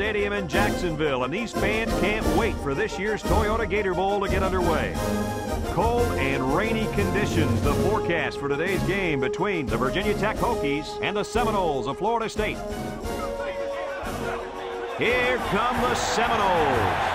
Stadium in Jacksonville, and these fans can't wait for this year's Toyota Gator Bowl to get underway. Cold and rainy conditions, the forecast for today's game between the Virginia Tech Hokies and the Seminoles of Florida State. Here come the Seminoles.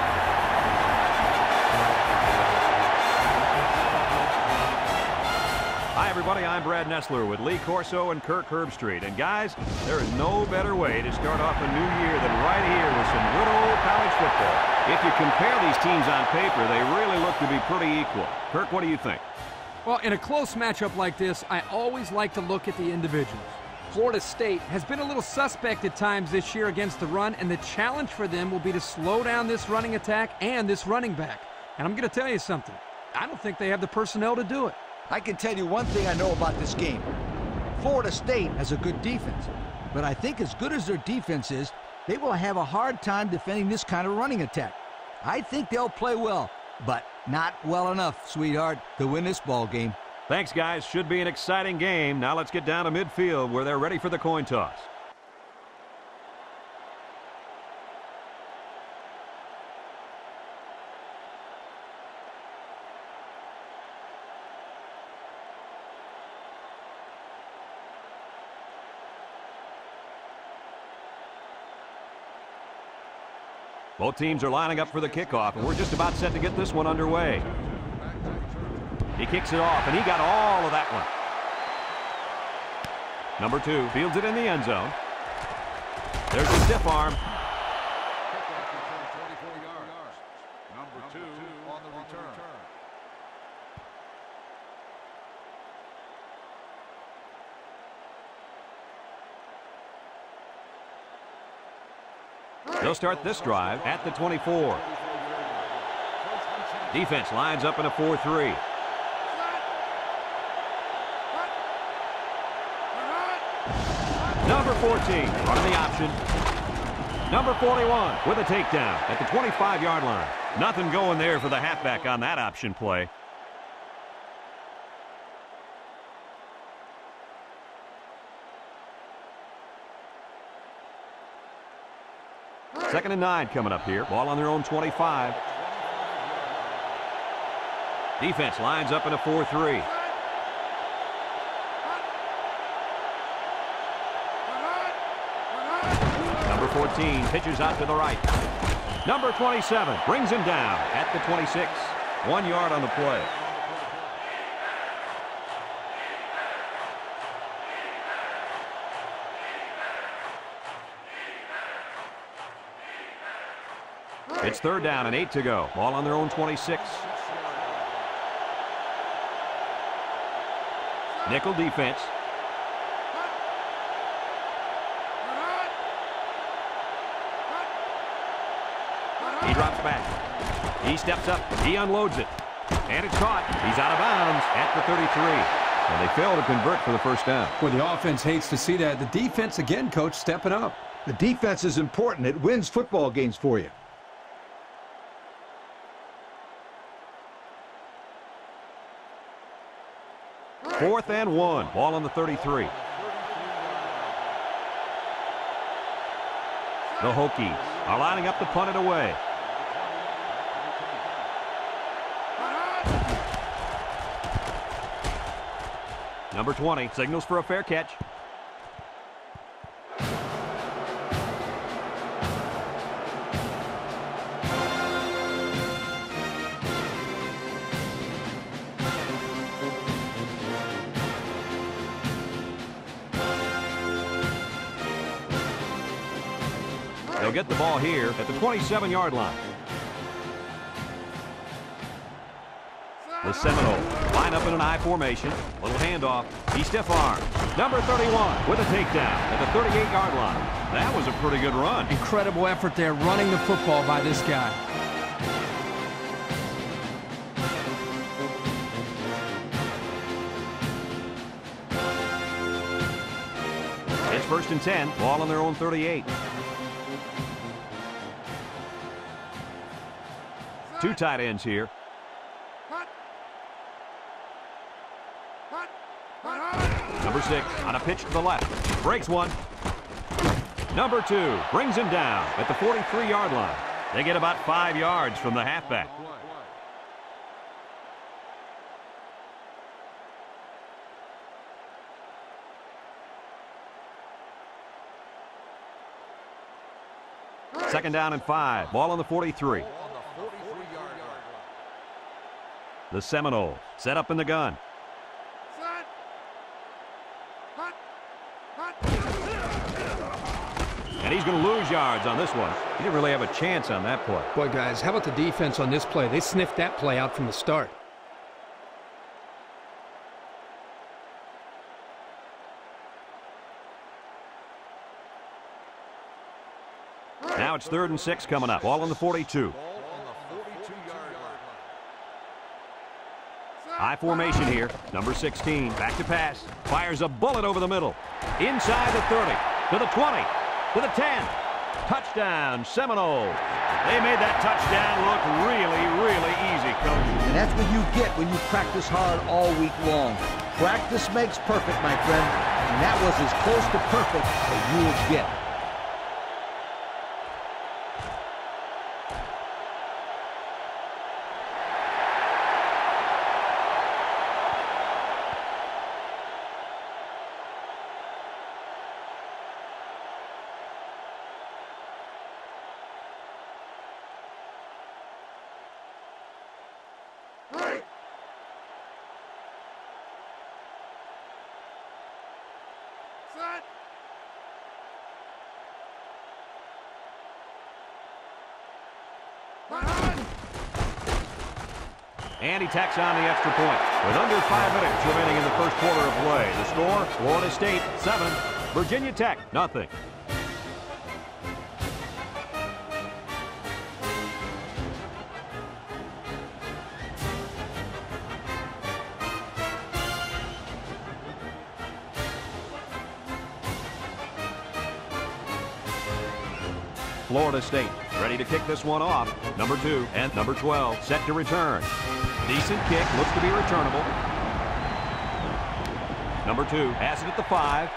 Everybody. I'm Brad Nessler with Lee Corso and Kirk Herbstreit. And, guys, there is no better way to start off a new year than right here with some good old college football. If you compare these teams on paper, they really look to be pretty equal. Kirk, what do you think? Well, in a close matchup like this, I always like to look at the individuals. Florida State has been a little suspect at times this year against the run, and the challenge for them will be to slow down this running attack and this running back. And I'm going to tell you something. I don't think they have the personnel to do it. I can tell you one thing I know about this game. Florida State has a good defense, but I think as good as their defense is, they will have a hard time defending this kind of running attack. I think they'll play well, but not well enough, sweetheart, to win this ball game. Thanks, guys. Should be an exciting game. Now let's get down to midfield where they're ready for the coin toss. Both teams are lining up for the kickoff, and we're just about set to get this one underway. He kicks it off, and he got all of that one. Number two fields it in the end zone. There's a stiff arm. Number two on the return. They'll start this drive at the 24. Defense lines up in a 4-3. Number 14 running the option. Number 41 with a takedown at the 25-yard line. Nothing going there for the halfback on that option play. Second and nine coming up here. Ball on their own 25. Defense lines up in a 4-3. Number 14 pitches out to the right. Number 27 brings him down at the 26. One yard on the play. It's third down and eight to go. Ball on their own 26. Nickel defense. He drops back. He steps up. He unloads it. And it's caught. He's out of bounds at the 33. And they fail to convert for the first down. Well, the offense hates to see that. The defense, again, coach, stepping up. The defense is important. It wins football games for you. Fourth and one. Ball on the 33. The Hokies are lining up to punt it away. Number 20 signals for a fair catch. Get the ball here at the 27-yard line. The Seminoles line up in an I formation. Little handoff. He stiff arm. Number 31 with a takedown at the 38-yard line. That was a pretty good run. Incredible effort there running the football by this guy. It's first and 10. Ball on their own 38. Two tight ends here. Number six on a pitch to the left. Breaks one. Number two brings him down at the 43-yard line. They get about five yards from the halfback. Second down and five. Ball on the 43. The Seminoles set up in the gun. And he's going to lose yards on this one. He didn't really have a chance on that play. Boy, guys, how about the defense on this play? They sniffed that play out from the start. Now it's third and six coming up. Ball on the 42. High formation here. Number 16. Back to pass. Fires a bullet over the middle. Inside the 30. To the 20. To the 10. Touchdown, Seminole. They made that touchdown look really, really easy, Coach. And that's what you get when you practice hard all week long. Practice makes perfect, my friend. And that was as close to perfect as you will get. And he tacks on the extra point. With under five minutes remaining in the first quarter of play. The score, Florida State, 7. Virginia Tech, nothing. Florida State ready to kick this one off. Number two and number 12 set to return. Decent kick, looks to be returnable. Number two has it at the five.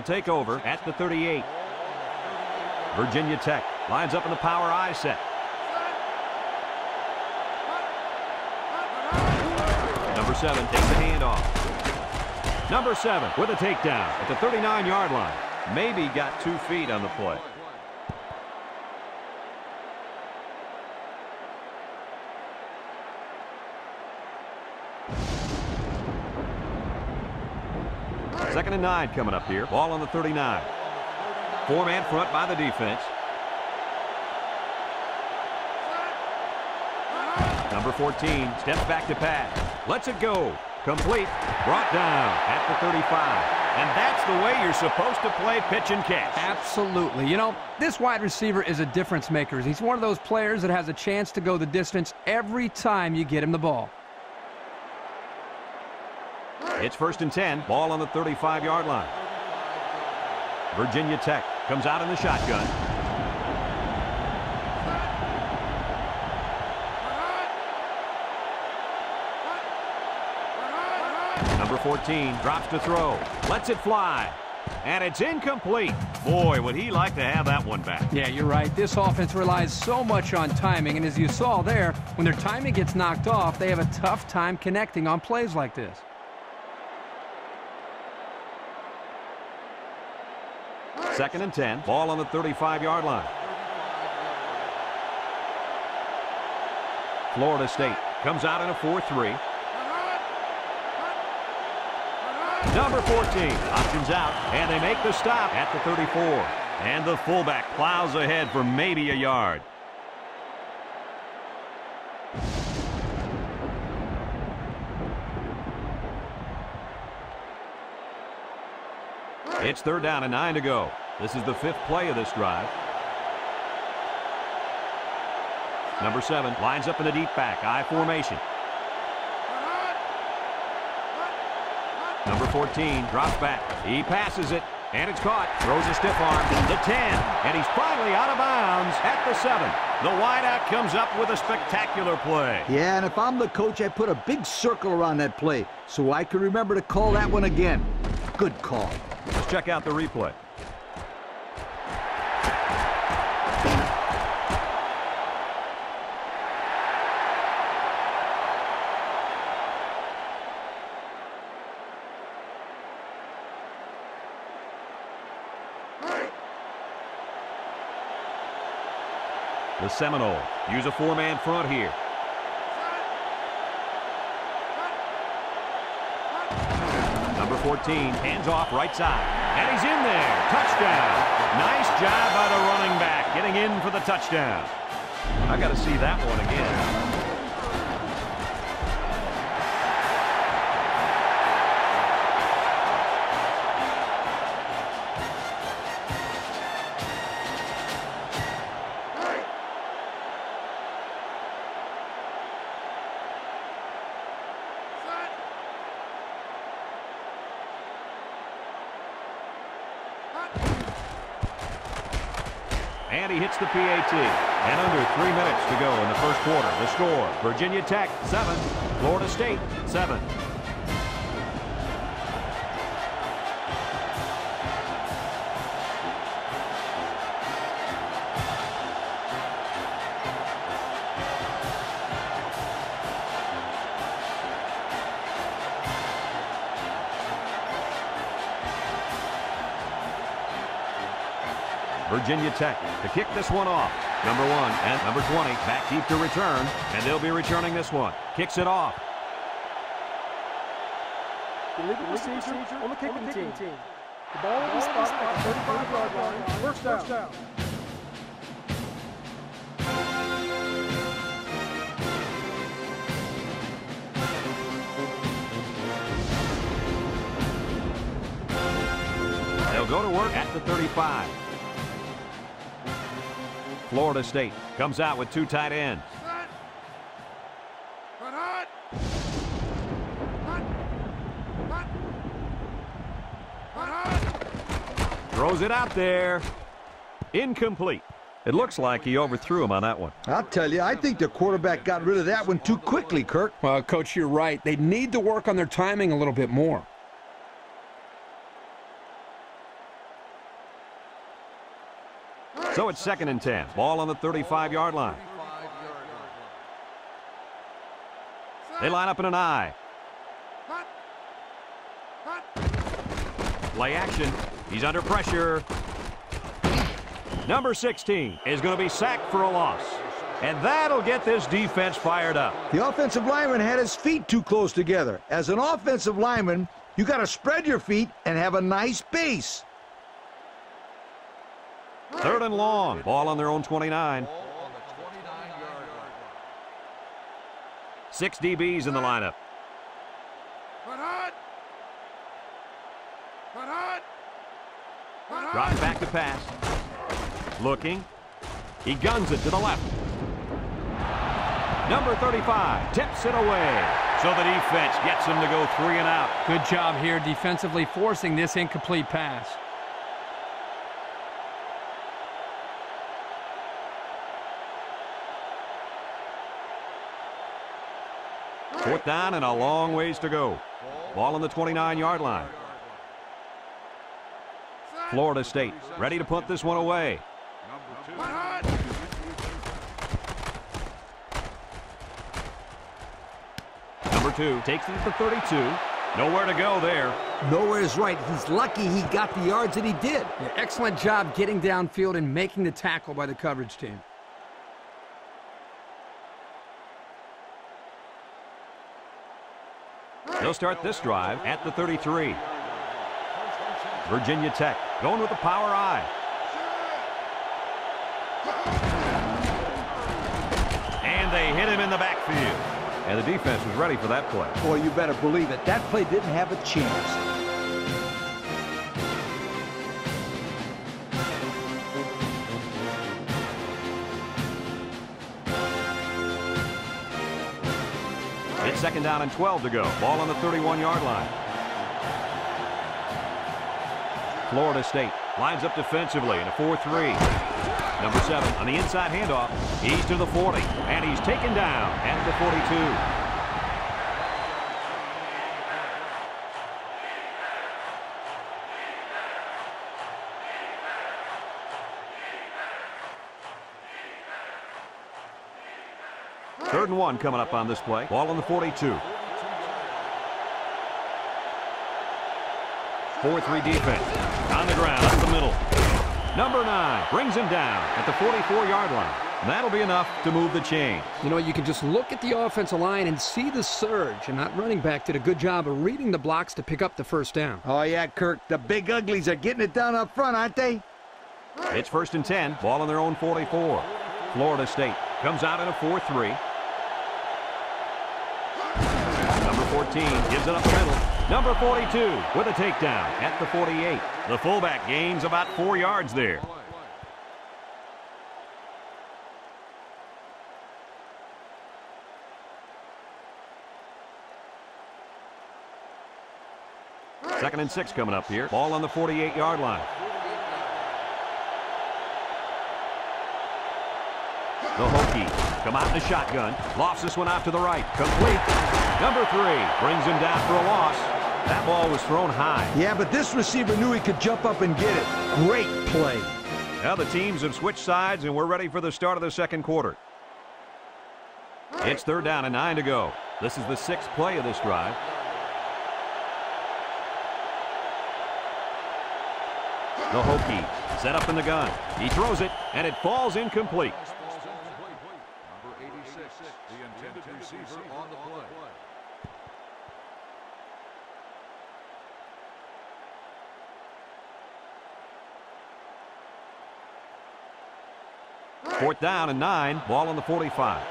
They'll take over at the 38. Virginia Tech lines up in the power I set. Number seven takes the handoff. Number seven with a takedown at the 39-yard line. Maybe got two feet on the play. Second and nine coming up here. Ball on the 39. Four-man front by the defense. Number 14 steps back to pass. Lets it go. Complete. Brought down at the 35. And that's the way you're supposed to play pitch and catch. Absolutely. You know, this wide receiver is a difference maker. He's one of those players that has a chance to go the distance every time you get him the ball. It's first and 10. Ball on the 35-yard line. Virginia Tech comes out in the shotgun. Number 14 drops to throw. Lets it fly. And it's incomplete. Boy, would he like to have that one back. Yeah, you're right. This offense relies so much on timing, and as you saw there, when their timing gets knocked off, they have a tough time connecting on plays like this. Second and 10. Ball on the 35-yard line. Florida State comes out in a 4-3. Number 14 options out, and they make the stop at the 34. And the fullback plows ahead for maybe a yard. It's third down and nine to go. This is the fifth play of this drive. Number seven lines up in the deep back, I formation. Number 14 drops back. He passes it, and it's caught. Throws a stiff arm. The 10, and he's finally out of bounds at the 7. The wideout comes up with a spectacular play. Yeah, and if I'm the coach, I put a big circle around that play so I can remember to call that one again. Good call. Let's check out the replay. The Seminole use a four-man front here. Number 14 hands off right side. And he's in there. Touchdown. Nice job by the running back getting in for the touchdown. I got to see that one again. And he hits the PAT. And under three minutes to go in the first quarter. The score, Virginia Tech, 7. Florida State, 7. Virginia Tech to kick this one off. Number one and number 20 back deep to return, and they'll be returning this one. Kicks it off. Illegal procedure on the kicking team. The ball will be spotted at the 35-yard line. First down. They'll go to work at the 35. Florida State comes out with two tight ends. Throws it out there. Incomplete. It looks like he overthrew him on that one. I'll tell you, I think the quarterback got rid of that one too quickly, Kirk. Well, Coach, you're right. They need to work on their timing a little bit more. So it's second and 10. Ball on the 35-yard line. They line up in an I. Play action. He's under pressure. Number 16 is going to be sacked for a loss. And that'll get this defense fired up. The offensive lineman had his feet too close together. As an offensive lineman, you got to spread your feet and have a nice base. Third and long. Ball on their own 29. Six DBs in the lineup. Drops back to pass. Looking. He guns it to the left. Number 35 tips it away. So the defense gets him to go three and out. Good job here defensively forcing this incomplete pass. Fourth down and a long ways to go. Ball on the 29-yard line. Florida State ready to put this one away. Number two takes it to the 32. Nowhere to go there. Nowhere is right. He's lucky he got the yards that he did. Yeah, excellent job getting downfield and making the tackle by the coverage team. They'll start this drive at the 33. Virginia Tech going with the power I. And they hit him in the backfield. And the defense was ready for that play. Boy, you better believe it. That play didn't have a chance. Second down and 12 to go. Ball on the 31-yard line. Florida State lines up defensively in a 4-3. Number seven on the inside handoff. He's to the 40, and he's taken down at the 42. One coming up on this play. Ball on the 42. 4-3 defense. On the ground, up the middle. Number nine brings him down at the 44-yard line. That'll be enough to move the chain. You know, you can just look at the offensive line and see the surge, and that running back did a good job of reading the blocks to pick up the first down. Oh, yeah, Kirk. The big uglies are getting it down up front, aren't they? It's first and 10. Ball on their own 44. Florida State comes out in a 4-3. Gives it up the middle. Number 42 with a takedown at the 48. The fullback gains about four yards there. Second and six coming up here. Ball on the 48-yard line. The Hokie come out in the shotgun. Lofts this one out to the right. Complete. Number three brings him down for a loss. That ball was thrown high. Yeah, but this receiver knew he could jump up and get it. Great play. Now the teams have switched sides, and we're ready for the start of the second quarter. It's third down and nine to go. This is the sixth play of this drive. The Hokie set up in the gun. He throws it, and it falls incomplete. Number 86, the intended receiver on the play. Fourth down and nine. Ball on the 45.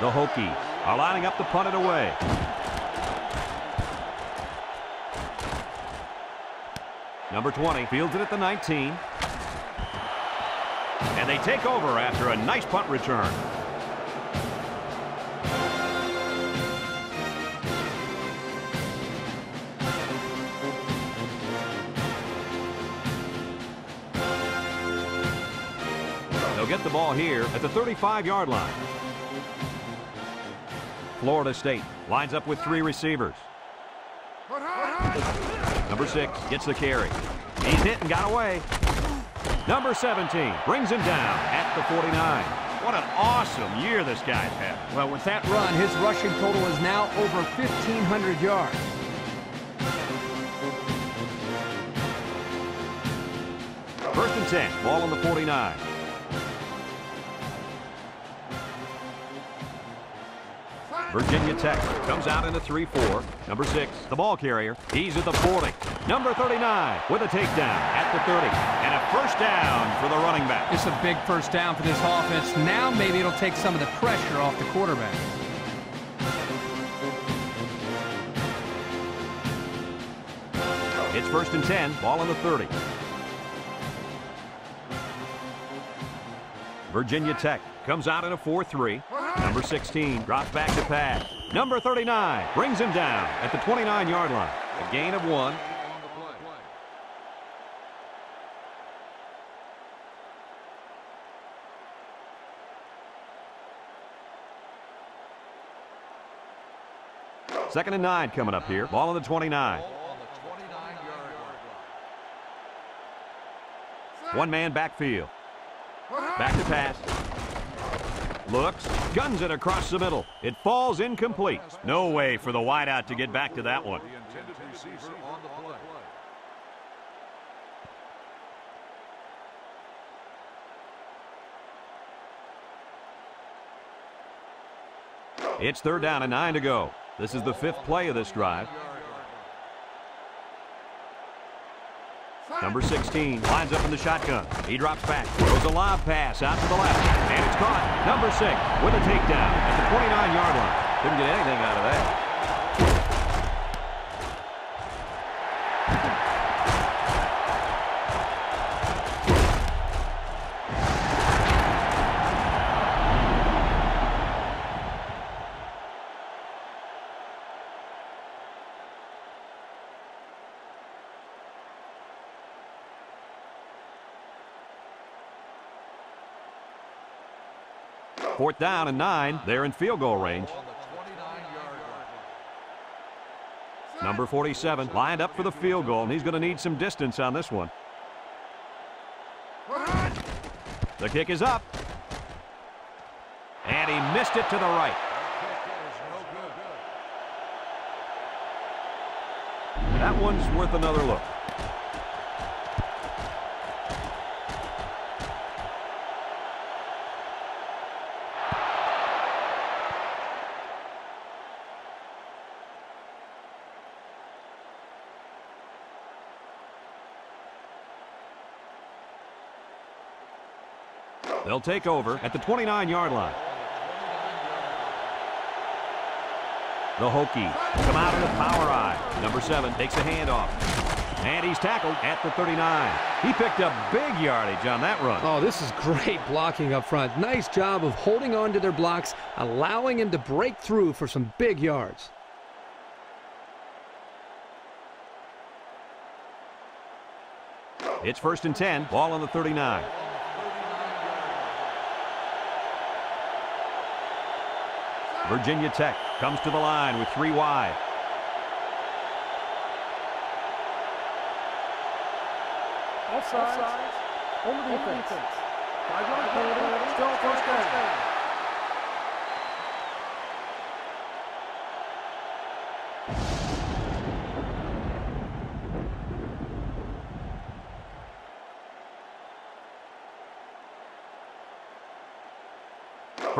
The Hokies are lining up to punt it away. Number 20 fields it at the 19. And they take over after a nice punt return. The ball here at the 35-yard line. Florida State lines up with three receivers. Number six gets the carry. He's hit and got away. Number 17 brings him down at the 49. What an awesome year this guy's had. Well, with that run, his rushing total is now over 1,500 yards. First and 10, ball on the 49. Virginia Tech comes out in a 3-4. Number 6, the ball carrier. He's at the 40. Number 39 with a takedown at the 30. And a first down for the running back. It's a big first down for this offense. Now maybe it'll take some of the pressure off the quarterback. It's first and 10, ball on the 30. Virginia Tech comes out in a 4-3. Number 16 drops back to pass. Number 39 brings him down at the 29-yard line. A gain of one. Second and nine coming up here. Ball on the 29. One man backfield. Back to pass. Looks, guns it across the middle. It falls incomplete. No way for the wideout to get back to that one. It's third down and nine to go. This is the fifth play of this drive. Number 16 lines up in the shotgun. He drops back, throws a lob pass out to the left, and it's caught. Number 6 with a takedown at the 29-yard line. Didn't get anything out of that. Fourth down and nine. They're in field goal range. On the 29-yard line. Number 47 lined up for the field goal, and he's going to need some distance on this one. The kick is up. And he missed it to the right. That one's worth another look. They'll take over at the 29-yard line. The Hokies come out in the power I. Number seven takes a handoff. And he's tackled at the 39. He picked up big yardage on that run. Oh, this is great blocking up front. Nice job of holding on to their blocks, allowing him to break through for some big yards. It's first and 10. Ball on the 39. Virginia Tech comes to the line with three wide. Offsides. On the defense. Five-yard penalty. Still first down.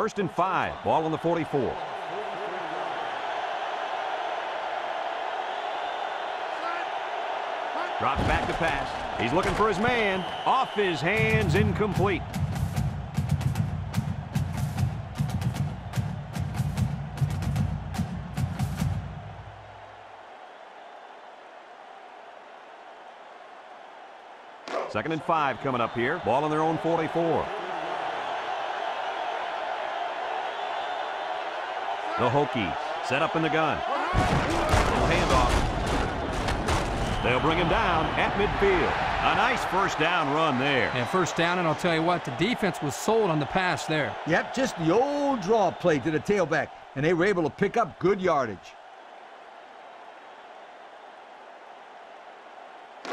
First and five. Ball on the 44. Drops back to pass. He's looking for his man. Off his hands, incomplete. Second and five coming up here. Ball on their own 44. The Hokies set up in the gun. Little handoff. They'll bring him down at midfield. A nice first down run there. And first down, and I'll tell you what, the defense was sold on the pass there. Yep, just the old draw play to the tailback, and they were able to pick up good yardage.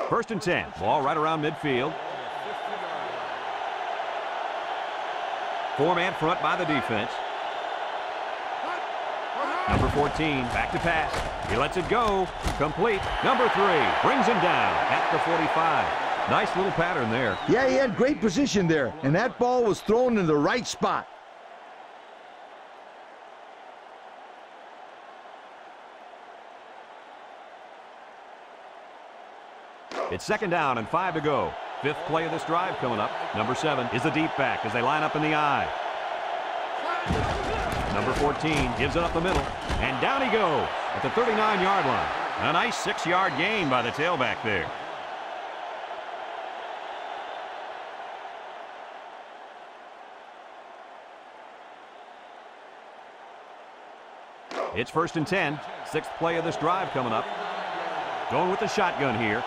First and 10. Ball right around midfield. Four-man front by the defense. Number 14, back to pass. He lets it go. Complete. Number three, brings him down at the 45. Nice little pattern there. Yeah, he had great position there, and that ball was thrown in the right spot. It's second down and five to go. Fifth play of this drive coming up. Number seven is the deep back as they line up in the I. Number 14 gives it up the middle, and down he goes at the 39-yard line. A nice six-yard gain by the tailback there. It's first and 10. Sixth play of this drive coming up. Going with the shotgun here.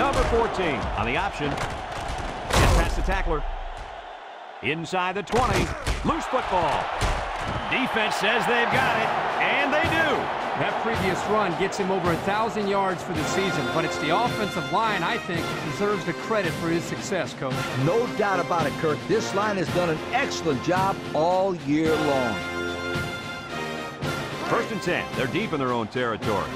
Number 14 on the option. Gets past the tackler. Inside the 20. Loose football. Defense says they've got it, and they do. That previous run gets him over a 1,000 yards for the season, but it's the offensive line, I think, that deserves the credit for his success, Coach. No doubt about it, Kirk. This line has done an excellent job all year long. First and 10. They're deep in their own territory.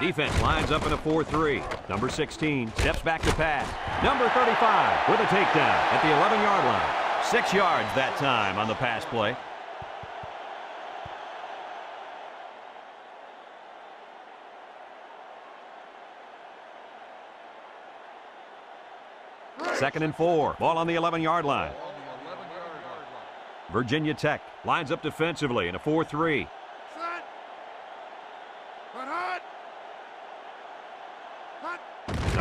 Defense lines up in a 4-3. Number 16 steps back to pass. Number 35 with a takedown at the 11-yard line. Six yards that time on the pass play. Second and four. Ball on the 11-yard line. Virginia Tech lines up defensively in a 4-3.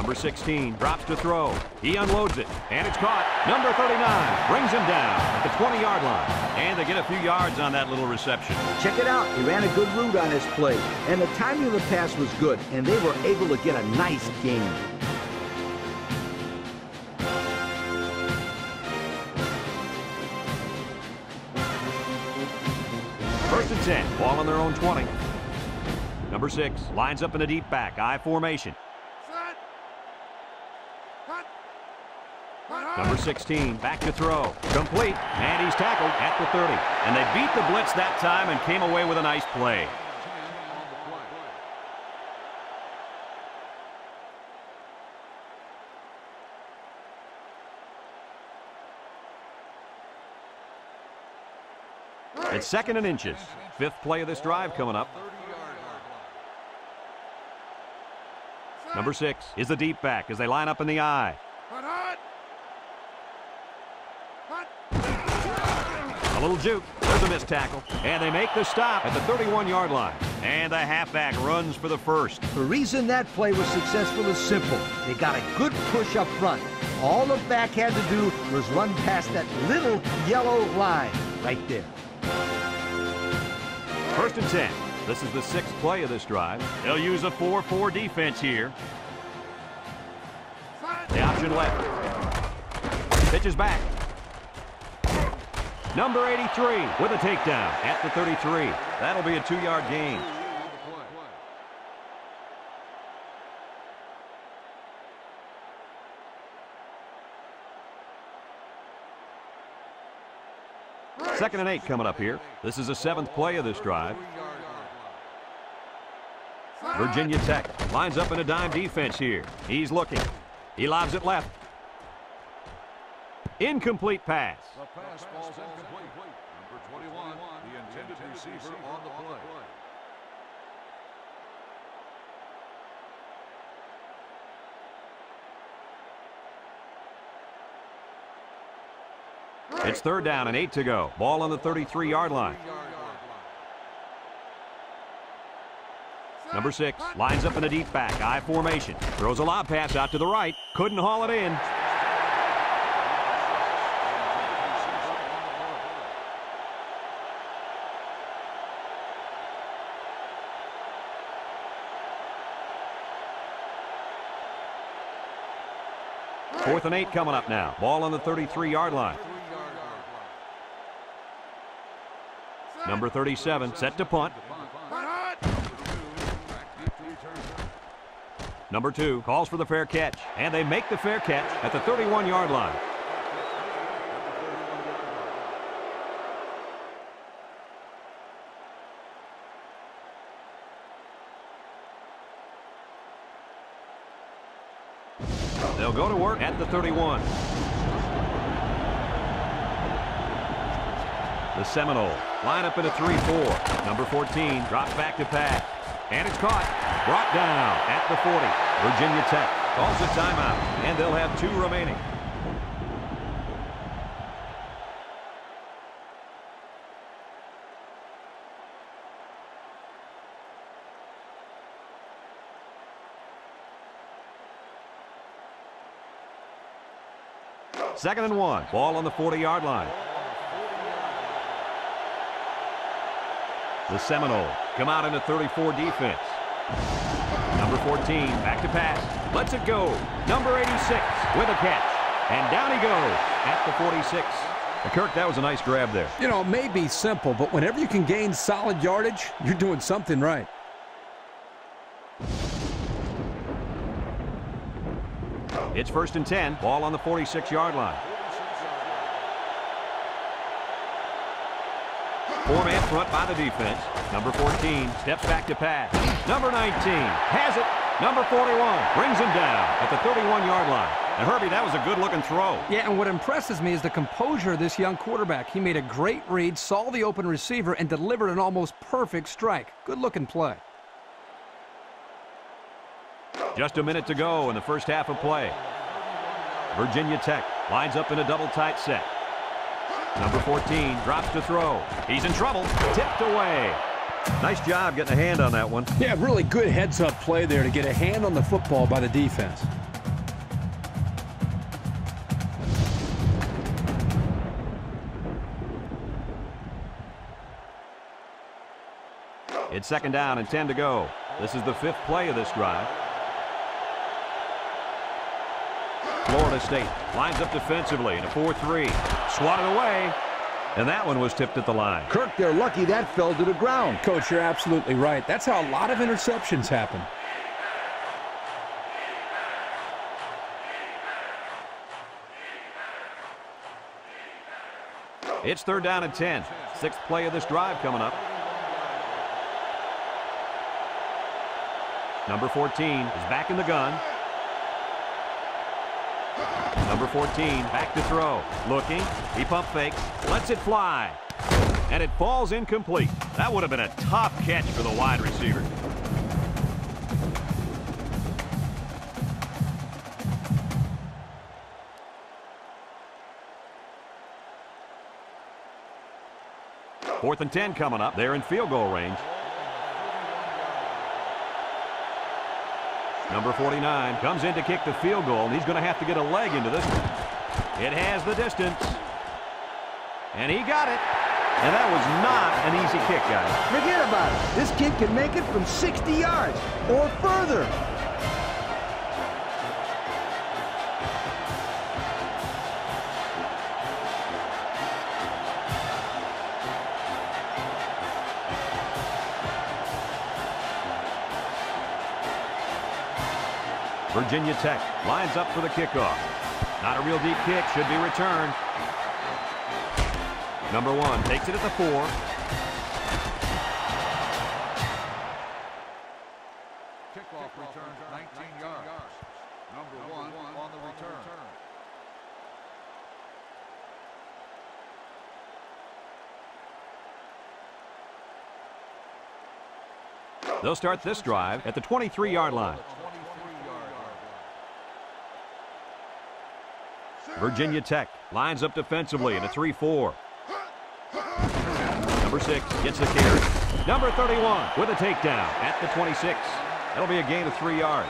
Number Number 16 drops to throw. He unloads it, and it's caught. Number 39 brings him down at the 20-yard line. And they get a few yards on that little reception. Check it out. He ran a good route on his play, and the timing of the pass was good, and they were able to get a nice gain. First and 10, ball on their own 20. Number 6 lines up in a deep back, I formation. Number 16, back to throw. Complete, and he's tackled at the 30. And they beat the blitz that time and came away with a nice play. It's second and inches. Fifth play of this drive coming up. Number six is the deep back as they line up in the I. A little juke. There's a missed tackle. And they make the stop at the 31-yard line. And the halfback runs for the first. The reason that play was successful is simple. They got a good push up front. All the back had to do was run past that little yellow line right there. First and 10. This is the sixth play of this drive. They'll use a 4-4 defense here. The option left. Pitches back. Number 83 with a takedown at the 33. That'll be a two-yard gain. Second and eight coming up here. This is the seventh play of this drive. Virginia Tech lines up in a dime defense here. He's looking. He lobs it left. Incomplete pass. The pass falls incomplete. Number 21, the intended receiver on the play. It's third down and eight to go. Ball on the 33-yard line. Number six lines up in a deep back, I formation. Throws a lob pass out to the right. Couldn't haul it in. Fourth and eight coming up now. Ball on the 33-yard line. Number 37 set to punt. Number two calls for the fair catch, and they make the fair catch at the 31-yard line. Go to work at the 31. The Seminole line up in a 3-4. Number 14 drops back to pass. And it's caught. Brought down at the 40. Virginia Tech calls a timeout, and they'll have two remaining. Second and one. Ball on the 40-yard line. The Seminole come out in a 34 defense. Number 14, back to pass. Lets it go. Number 86 with a catch. And down he goes at the 46. Kirk, that was a nice grab there. You know, it may be simple, but whenever you can gain solid yardage, you're doing something right. It's first and 10. Ball on the 46-yard line. Four-man front by the defense. Number 14 steps back to pass. Number 19 has it. Number 41 brings him down at the 31-yard line. And Herbie, that was a good-looking throw. Yeah, and what impresses me is the composure of this young quarterback. He made a great read, saw the open receiver, and delivered an almost perfect strike. Good-looking play. Just a minute to go in the first half of play. Virginia Tech lines up in a double tight set. Number 14 drops to throw. He's in trouble. Tipped away. Nice job getting a hand on that one. Yeah, really good heads-up play there to get a hand on the football by the defense. It's second down and 10 to go. This is the fifth play of this drive. Florida State lines up defensively in a 4-3. Swatted away. And that one was tipped at the line. Kirk, they're lucky that fell to the ground. Coach, you're absolutely right. That's how a lot of interceptions happen. It's third down and 10. Sixth play of this drive coming up. Number 14 is back in the gun. Number 14 back to throw. Looking. He pump fakes. Lets it fly. And it falls incomplete. That would have been a top catch for the wide receiver. Fourth and 10 coming up. They're in field goal range. Number 49 comes in to kick the field goal, and he's going to have to get a leg into this. It has the distance. And he got it. And that was not an easy kick, guys. Forget about it. This kid can make it from 60 yards or further. Virginia Tech lines up for the kickoff. Not a real deep kick, should be returned. Number one takes it at the four. Kickoff return 19 yards. Number one on the return. They'll start this drive at the 23-yard line. 23-yard line. Virginia Tech lines up defensively in a 3-4. Number six gets the carry. Number 31 with a takedown at the 26. That'll be a gain of three yards.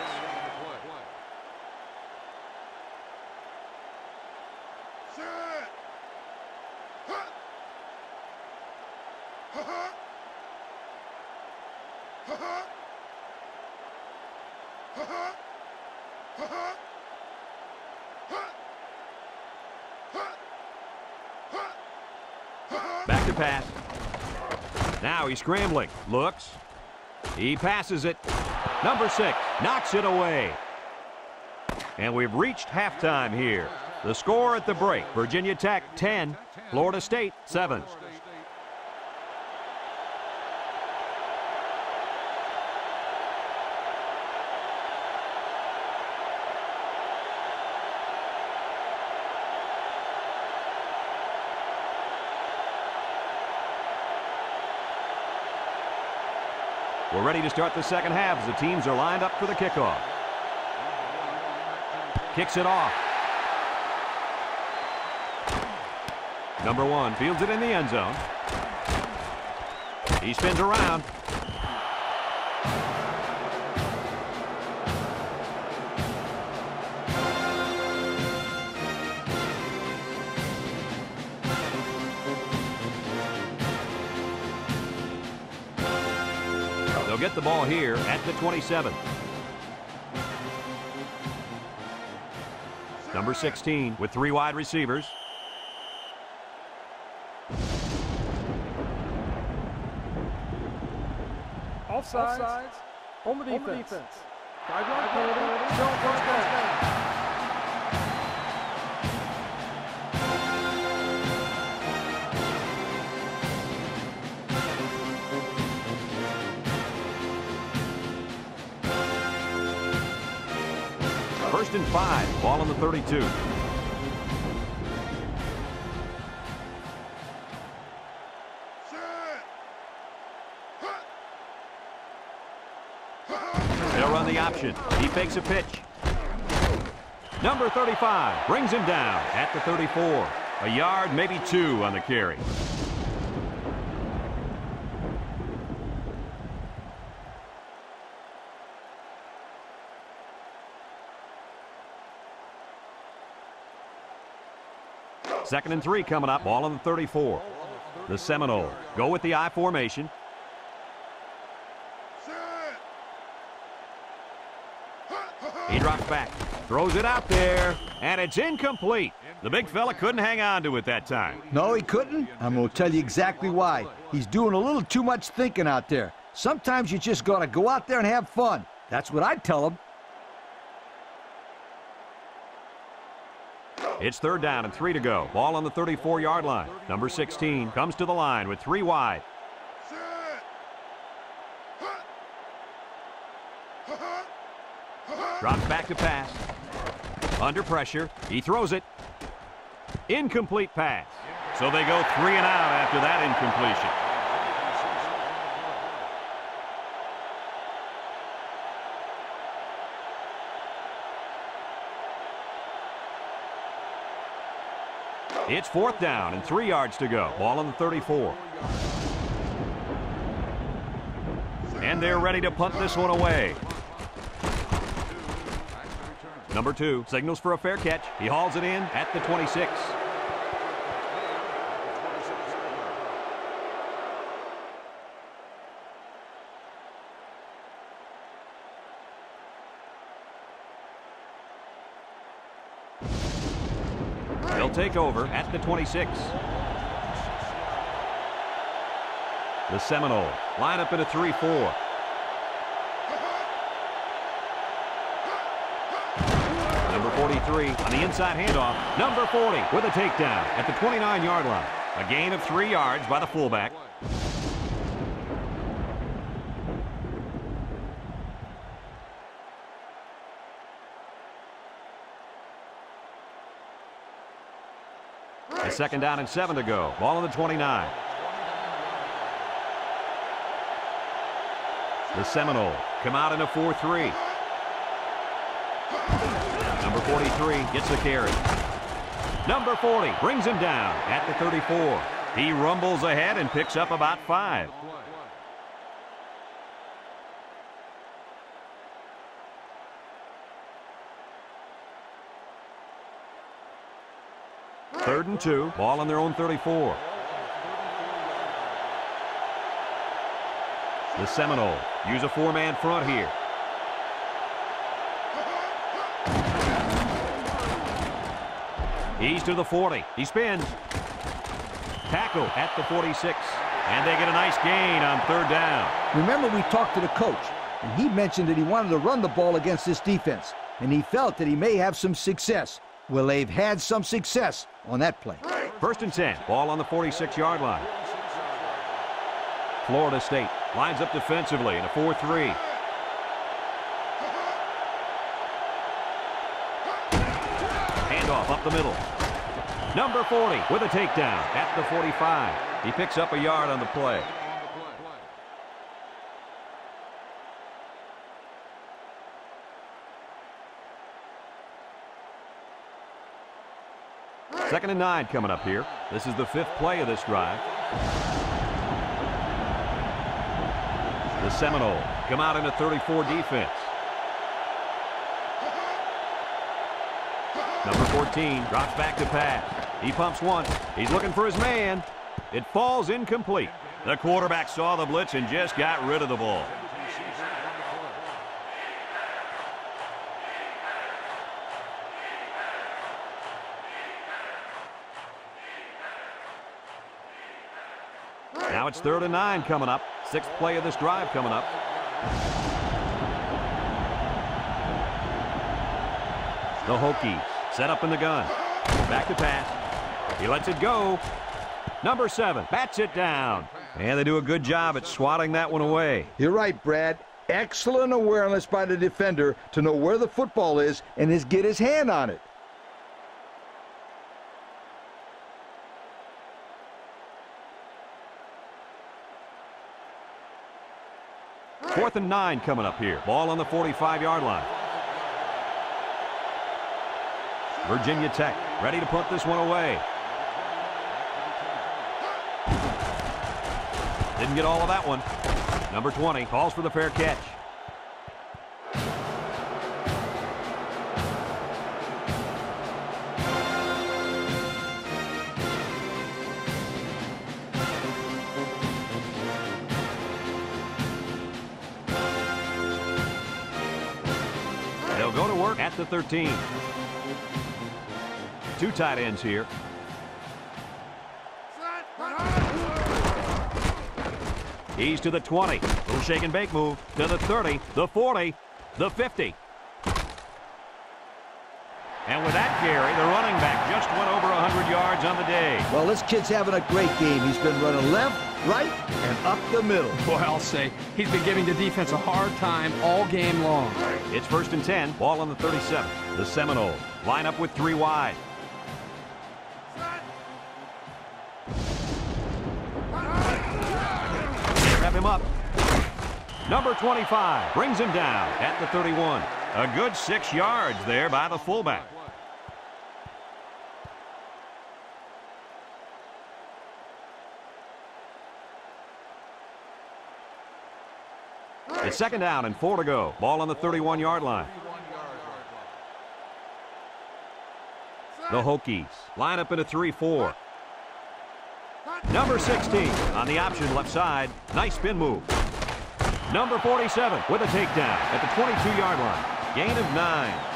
Back to pass. Now he's scrambling. Looks. He passes it. Number six knocks it away. And we've reached halftime here. The score at the break, Virginia Tech 10, Florida State 7. We're ready to start the second half as the teams are lined up for the kickoff. Kicks it off. Number one fields it in the end zone. He spins around. Get the ball here at the 27. Number 16 with three wide receivers. Offsides. Offsides. On the defense. On the defense. Guideline penalty. Show first and five. Ball on the 32. They'll run the option. He fakes a pitch. Number 35 brings him down at the 34. A yard, maybe two on the carry. Second and three coming up. Ball on the 34. The Seminole go with the I formation. He drops back, throws it out there, and it's incomplete. The big fella couldn't hang on to it that time. No, he couldn't. I'm going to tell you exactly why. He's doing a little too much thinking out there. Sometimes you just got to go out there and have fun. That's what I'd tell him. It's third down and three to go. Ball on the 34-yard line. Number 16 comes to the line with three wide. Drops back to pass. Under pressure. He throws it. Incomplete pass. So they go three and out after that incompletion. It's fourth down and three yards to go. Ball on the 34. And they're ready to punt this one away. Number two signals for a fair catch. He hauls it in at the 26. They'll take over at the 26. The Seminole line up in a 3-4. Number 43 on the inside handoff. Number 40 with a takedown at the 29-yard line. A gain of three yards by the fullback. Second down and seven to go. Ball on the 29. The Seminole come out in a 4-3. Number 43 gets the carry. Number 40 brings him down at the 34. He rumbles ahead and picks up about five. Two. Ball on their own 34. The Seminole use a four-man front here. He's to the 40. He spins. Tackle at the 46. And they get a nice gain on third down. Remember, we talked to the coach, and he mentioned that he wanted to run the ball against this defense, and he felt that he may have some success. Well, they've had some success on that play. First and 10. Ball on the 46-yard line. Florida State lines up defensively in a 4-3. Handoff up the middle. Number 40 with a takedown at the 45. He picks up a yard on the play. Second and nine coming up here. This is the fifth play of this drive. The Seminole come out in a 34 defense. Number 14 drops back to pass. He pumps once. He's looking for his man. It falls incomplete. The quarterback saw the blitz and just got rid of the ball. Now it's third and nine coming up. Sixth play of this drive coming up. The Hokies set up in the gun. Back to pass. He lets it go. Number seven bats it down. And they do a good job at swatting that one away. You're right, Brad. Excellent awareness by the defender to know where the football is and his get his hand on it. Fourth and nine coming up here. Ball on the 45-yard line. Virginia Tech ready to put this one away. Didn't get all of that one. Number 20 calls for the fair catch. The 13. Two tight ends here. He's to the 20. Little shake and bake move. To the 30, the 40, the 50. And with that carry, the running back just went over 100 yards on the day. Well, this kid's having a great game. He's been running left, right, and up the middle. Boy, I'll say, he's been giving the defense a hard time all game long. It's first and 10, ball on the 37. The Seminole line up with three wide. Wrap him up. Number 25 brings him down at the 31. A good six yards there by the fullback. It's second down and four to go. Ball on the 31-yard line. The Hokies line up in a 3-4. Number 16 on the option left side. Nice spin move. Number 47 with a takedown at the 22-yard line. Gain of nine.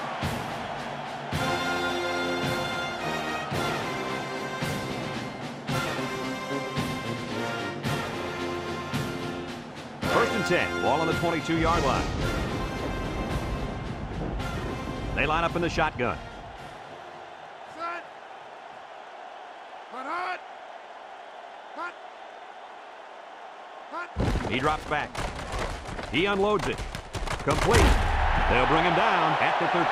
10, ball on the 22-yard line. They line up in the shotgun. He drops back. He unloads it. Complete. They'll bring him down at the 13.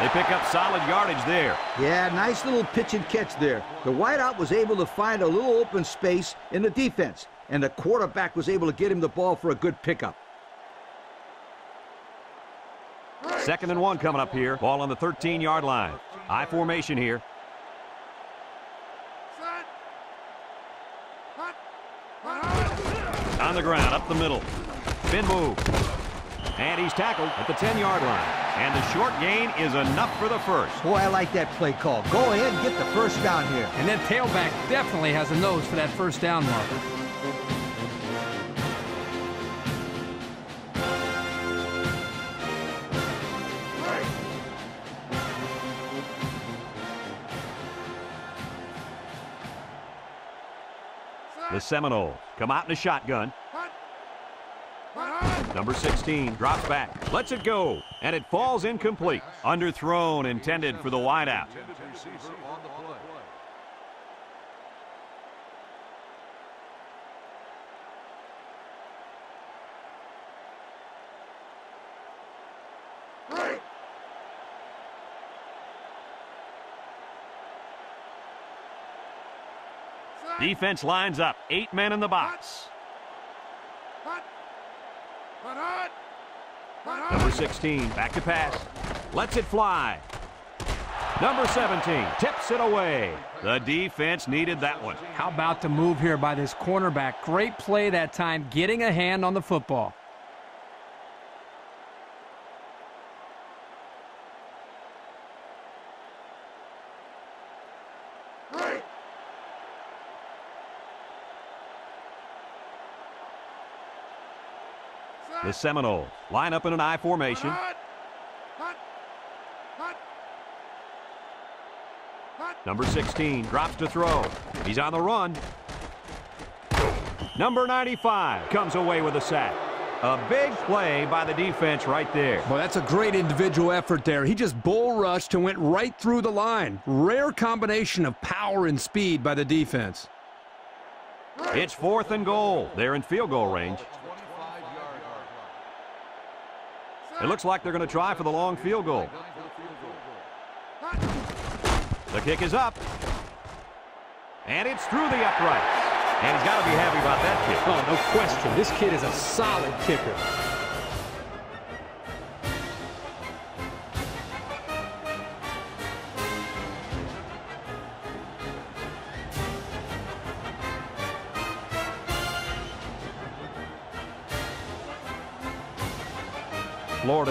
They pick up solid yardage there. Yeah, nice little pitch and catch there. The wideout was able to find a little open space in the defense, and the quarterback was able to get him the ball for a good pickup. Second and one coming up here. Ball on the 13-yard line. I formation here. On the ground, up the middle. Spin move. And he's tackled at the 10-yard line. And the short gain is enough for the first. Boy, I like that play call. Go ahead and get the first down here. And that tailback definitely has a nose for that first down marker. The Seminoles come out in a shotgun. Number 16 drops back, lets it go, and it falls incomplete. Underthrown, intended for the wideout. Defense lines up, eight men in the box. Number 16, back to pass. Lets it fly. Number 17, tips it away. The defense needed that one. How about the move here by this cornerback? Great play that time, getting a hand on the football. The Seminoles line up in an I formation. Number 16 drops to throw. He's on the run. Number 95 comes away with a sack. A big play by the defense right there. Well, that's a great individual effort there. He just bull rushed and went right through the line. Rare combination of power and speed by the defense. It's fourth and goal. They're in field goal range. 25-yard line. It looks like they're going to try for the long field goal. The kick is up. And it's through the uprights. And he's got to be happy about that kick. Oh, no question. This kid is a solid kicker.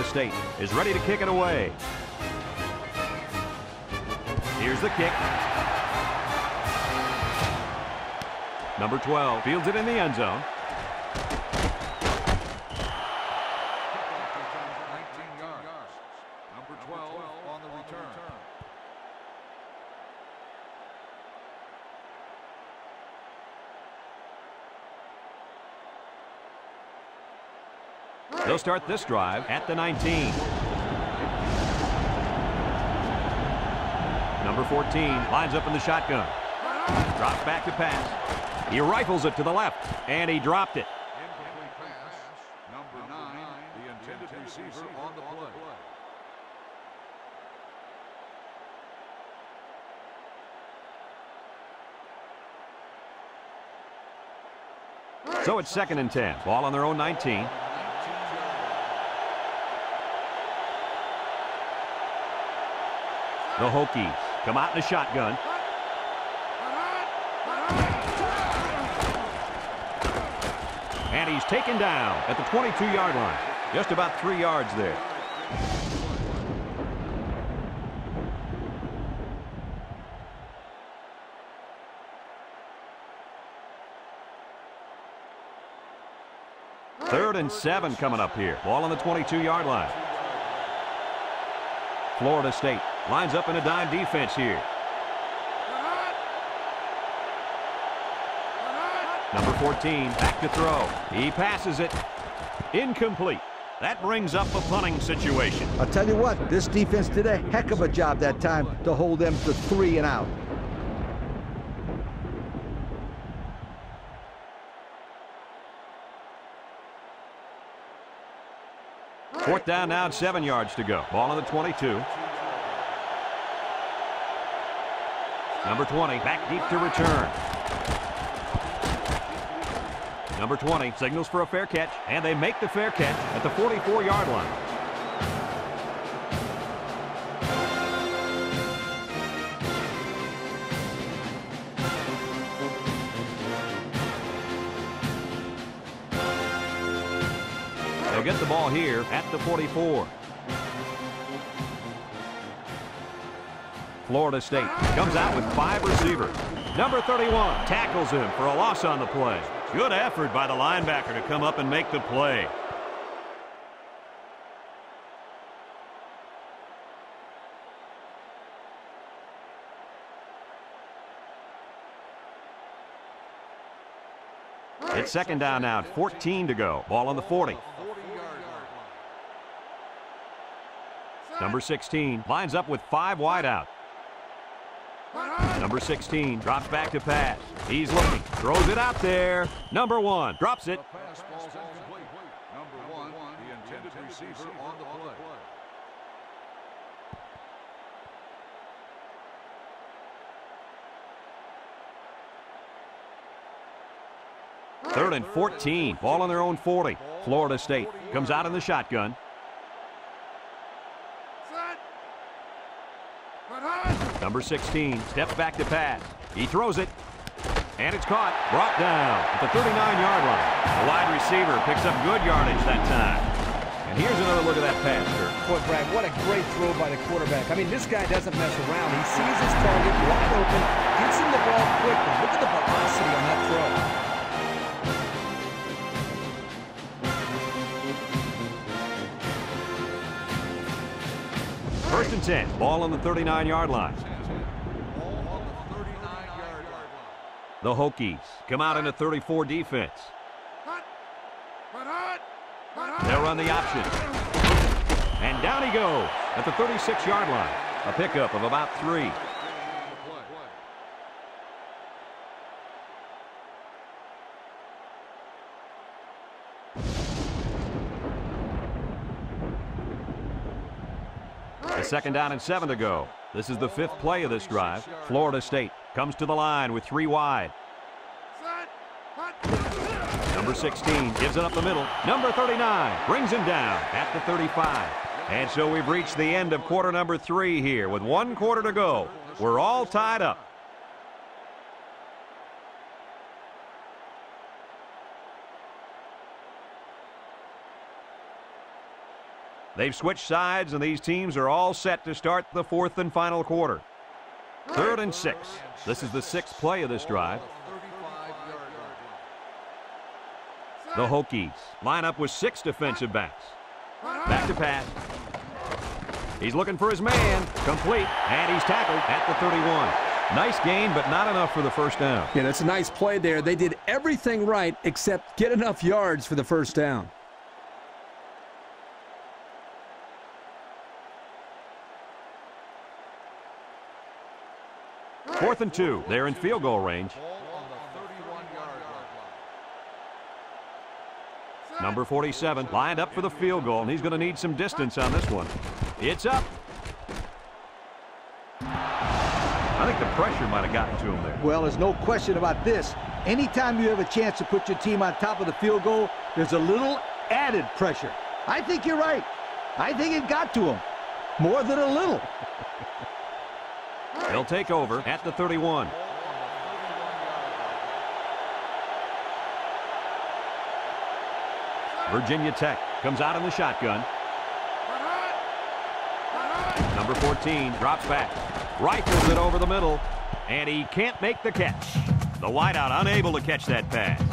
State is ready to kick it away. Here's the kick. Number 12 fields it in the end zone. Kickoff returns 19 yards. Number 12 They'll start this drive at the 19. Number 14 lines up in the shotgun. Drops back to pass. He rifles it to the left, and he dropped it. Incomplete pass. Number nine, the intended receiver on the play. So it's second and 10. Ball on their own 19. The Hokies come out in a shotgun. And he's taken down at the 22-yard line. Just about three yards there. Third and seven coming up here. Ball on the 22-yard line. Florida State lines up in a dime defense here. Number 14, back to throw. He passes it. Incomplete. That brings up a punting situation. I'll tell you what, this defense did a heck of a job that time to hold them to three and out. Fourth down now, seven yards to go. Ball on the 22. Number 20, back deep to return. Number 20 signals for a fair catch, and they make the fair catch at the 44-yard line. They'll get the ball here at the 44. Florida State comes out with five receivers. Number 31 tackles him for a loss on the play. Good effort by the linebacker to come up and make the play. It's second down now, 14 to go. Ball on the 40. Number 16 lines up with five wide out. Number 16 drops back to pass. He's looking, throws it out there. Number one drops it. The pass falls incomplete. Number one, the intended receiver on the play. Third and 14. Ball on their own 40. Florida State comes out in the shotgun. Number 16 steps back to pass. He throws it. And it's caught. Brought down at the 39-yard line. The wide receiver picks up good yardage that time. And here's another look at that pass, Kirk. Boy, Brad, what a great throw by the quarterback. I mean, this guy doesn't mess around. He sees his target wide open, gets him the ball quickly. Look at the velocity on that throw. First and 10. Ball on the 39-yard line. Ball on the 39-yard line. The Hokies come out in a 34 defense. They'll run the option. And down he goes at the 36-yard line. A pickup of about three. Second down and seven to go. This is the fifth play of this drive. Florida State comes to the line with three wide. Number 16 gives it up the middle. Number 39 brings him down at the 35. And so we've reached the end of quarter number three here with one quarter to go. We're all tied up. They've switched sides, and these teams are all set to start the fourth and final quarter. Third and six. This is the sixth play of this drive. 35-yard line. The Hokies line up with six defensive backs. Back to pass. He's looking for his man. Complete. And he's tackled at the 31. Nice gain, but not enough for the first down. Yeah, that's a nice play there. They did everything right except get enough yards for the first down. Fourth and two. They're in field goal range. Ball on the 31-yard line. Number 47 lined up for the field goal, and he's going to need some distance on this one. It's up. I think the pressure might have gotten to him there. Well, there's no question about this. Anytime you have a chance to put your team on top of the field goal, there's a little added pressure. I think you're right. I think it got to him. More than a little. They'll take over at the 31. Virginia Tech comes out in the shotgun. Number 14 drops back. Rifles it over the middle. And he can't make the catch. The wideout unable to catch that pass.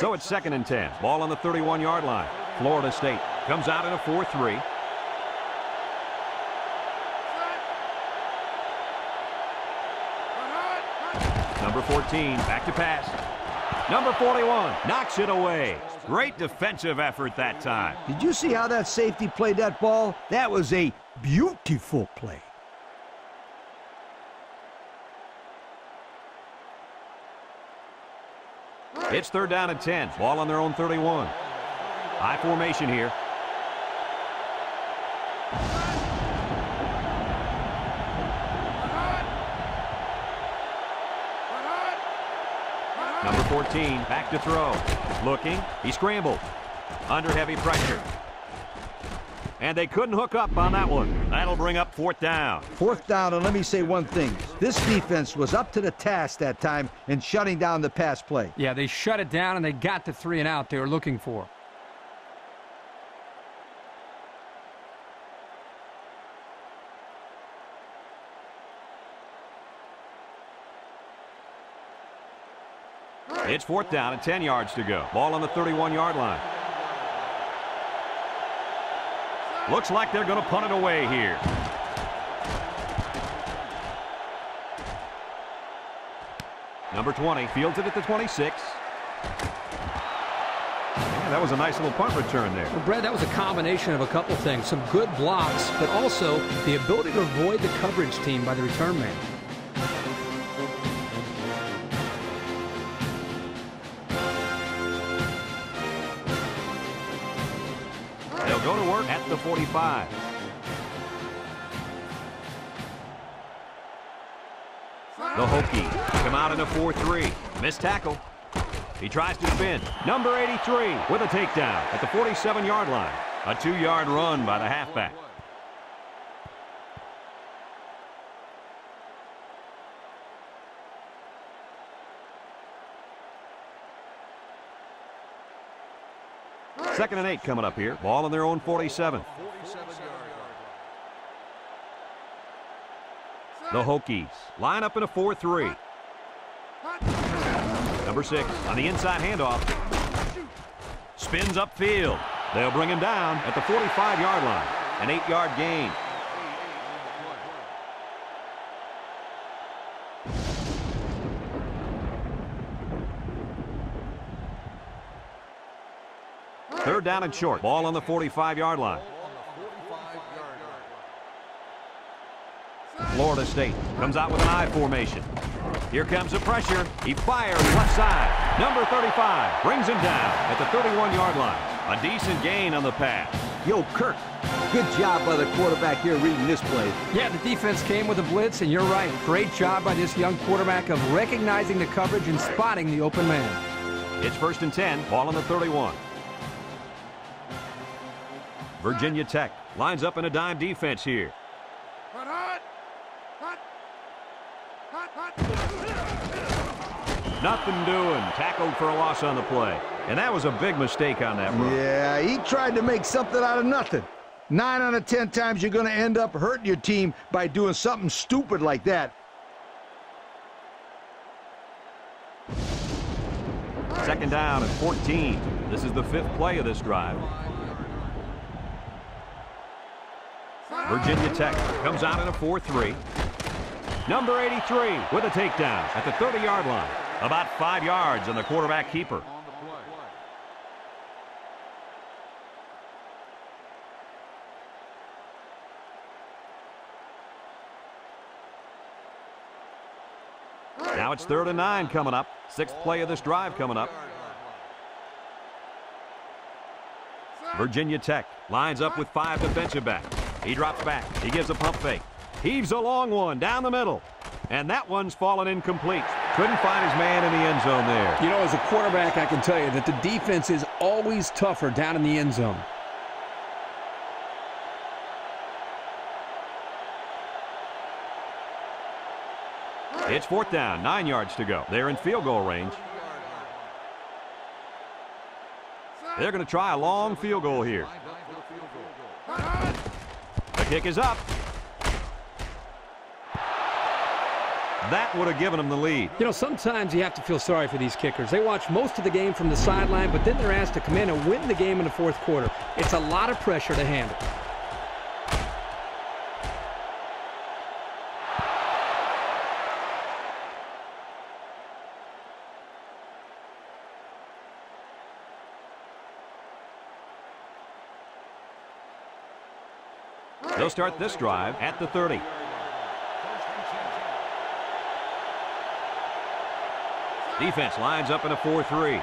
So it's second and 10. Ball on the 31-yard line. Florida State comes out in a 4-3. Number 14, back to pass. Number 41 knocks it away. Great defensive effort that time. Did you see how that safety played that ball? That was a beautiful play. It's third down and 10. Ball on their own 31. I formation here. Number 14, back to throw. Looking, he scrambled. Under heavy pressure. And they couldn't hook up on that one. That'll bring up fourth down. Fourth down, and let me say one thing. This defense was up to the task that time in shutting down the pass play. Yeah, they shut it down and they got the three and out they were looking for. It's fourth down and 10 yards to go. Ball on the 31-yard line. Looks like they're going to punt it away here. Number 20 fields it at the 26. Yeah, that was a nice little punt return there. Well, Brad, that was a combination of a couple things. Some good blocks, but also the ability to avoid the coverage team by the return man. At the Hokie come out in a 4-3. Missed tackle. He tries to spin. Number 83 with a takedown at the 47-yard line. A two-yard run by the halfback. Second and eight coming up here. Ball on their own 47. 47-yard The Hokies line up in a 4-3. Number six on the inside handoff. Spins upfield. They'll bring him down at the 45-yard line. An eight-yard gain. Down and short. Ball on the 45-yard line. Florida State comes out with an I formation. Here comes the pressure. He fires left side. Number 35 brings him down at the 31-yard line. A decent gain on the pass. Yo, Kirk, good job by the quarterback here reading this play. Yeah, the defense came with a blitz, and you're right. Great job by this young quarterback of recognizing the coverage and spotting the open man. It's first and 10. Ball on the 31. Virginia Tech lines up in a dime defense here. Nothing doing. Tackled for a loss on the play. And that was a big mistake on that run. Yeah, he tried to make something out of nothing. Nine out of ten times you're going to end up hurting your team by doing something stupid like that. Second down and 14. This is the fifth play of this drive. Virginia Tech comes out in a 4-3. Number 83 with a takedown at the 30-yard line. About five yards on the quarterback keeper. Now it's third and nine coming up. Sixth play of this drive coming up. Virginia Tech lines up with five defensive backs. He drops back. He gives a pump fake. Heaves a long one down the middle. And that one's fallen incomplete. Couldn't find his man in the end zone there. You know, as a quarterback, I can tell you that the defense is always tougher down in the end zone. It's fourth down, nine yards to go. They're in field goal range. They're going to try a long field goal here. Lined up for the field goal. The kick is up. That would have given them the lead. You know, sometimes you have to feel sorry for these kickers. They watch most of the game from the sideline, but then they're asked to come in and win the game in the fourth quarter. It's a lot of pressure to handle. They'll start this drive at the 30. Defense lines up in a 4-3.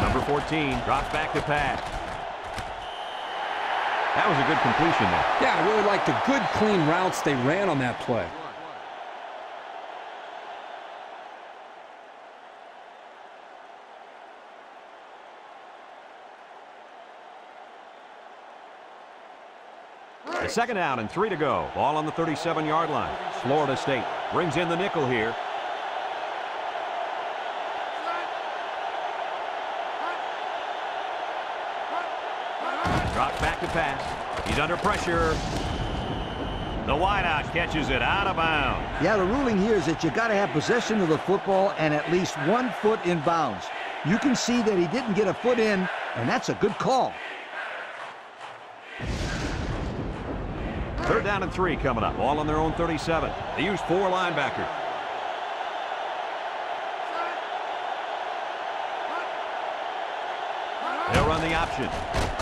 Number 14 drops back to pass. That was a good completion there. Yeah, I really like the good, clean routes they ran on that play. Second down and three to go. Ball on the 37-yard line. Florida State brings in the nickel here. Drops back to pass. He's under pressure. The wideout catches it out of bounds. Yeah, the ruling here is that you got to have possession of the football and at least one foot in bounds. You can see that he didn't get a foot in, and that's a good call. Down and three coming up. All on their own 37. They use four linebackers. They'll run the option.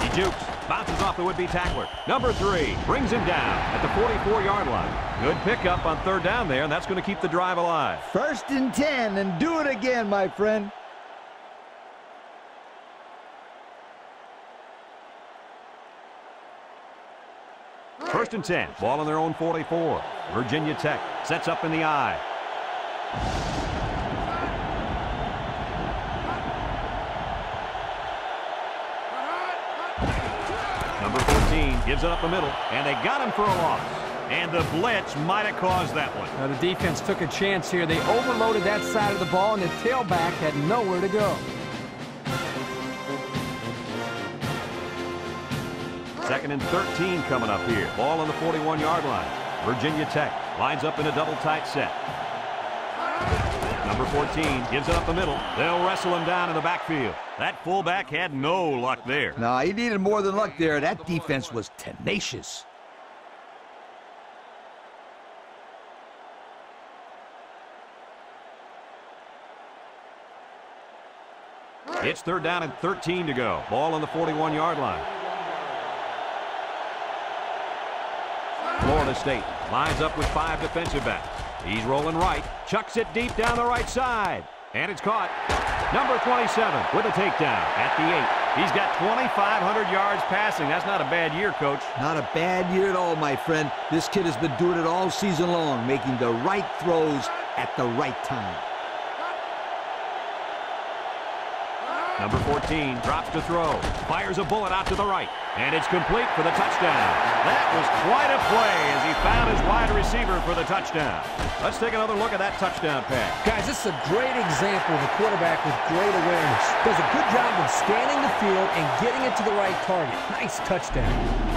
He jukes. Bounces off the would-be tackler. Number three brings him down at the 44-yard line. Good pickup on third down there, and that's going to keep the drive alive. First and 10, and do it again, my friend. And 10. Ball on their own 44. Virginia Tech sets up in the I. Number 14 gives it up the middle, and they got him for a loss. And the blitz might have caused that one. Now, the defense took a chance here. They overloaded that side of the ball, and the tailback had nowhere to go. Second and 13 coming up here. Ball on the 41-yard line. Virginia Tech lines up in a double tight set. Number 14 gives it up the middle. They'll wrestle him down in the backfield. That fullback had no luck there. No, he needed more than luck there. That defense was tenacious. It's third down and 13 to go. Ball on the 41-yard line. Florida State lines up with five defensive backs. He's rolling right, chucks it deep down the right side, and it's caught. Number 27 with a takedown at the 8. He's got 2,500 yards passing. That's not a bad year, Coach. Not a bad year at all, my friend. This kid has been doing it all season long, making the right throws at the right time. Number 14 drops to throw, fires a bullet out to the right, and it's complete for the touchdown. That was quite a play as he found his wide receiver for the touchdown. Let's take another look at that touchdown pass. Guys, this is a great example of a quarterback with great awareness. Does a good job of scanning the field and getting it to the right target. Nice touchdown.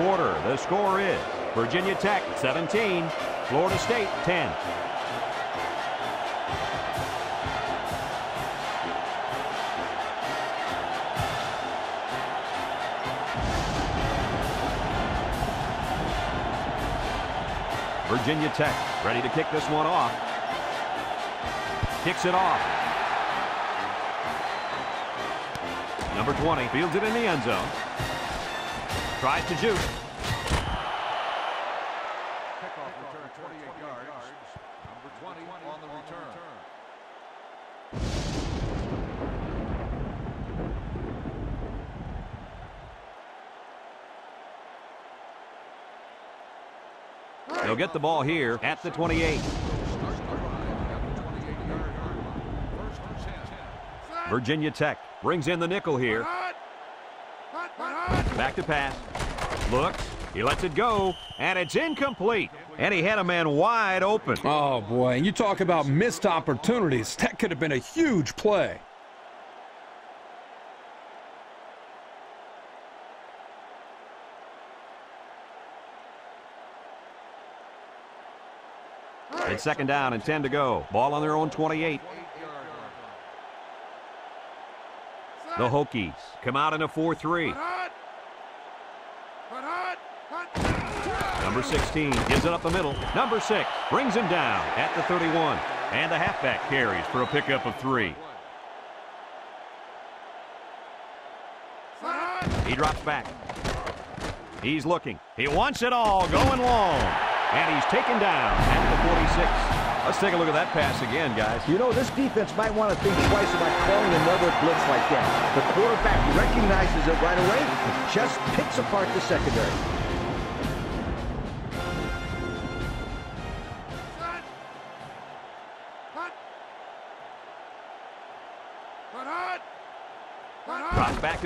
Quarter, the score is Virginia Tech 17, Florida State 10. Virginia Tech ready to kick this one off. Kicks it off. Number 20 fields it in the end zone. Tries to juke. Kickoff return 28 yards. Number 20 on the return. They'll get the ball here at the 28. Start the drive at the 28-yard line. First and 10. Virginia Tech brings in the nickel here. Back to pass. Looks. He lets it go. And it's incomplete. And he had a man wide open. Oh, boy. And you talk about missed opportunities. That could have been a huge play. It's second down and 10 to go. Ball on their own 28. The Hokies come out in a 4-3. Number 16 gives it up the middle. Number 6 brings him down at the 31. And the halfback carries for a pickup of three. He drops back. He's looking. He wants it all going long. And he's taken down at the 46. Let's take a look at that pass again, guys. You know, this defense might want to think twice about calling another blitz like that. The quarterback recognizes it right away just picks apart the secondary.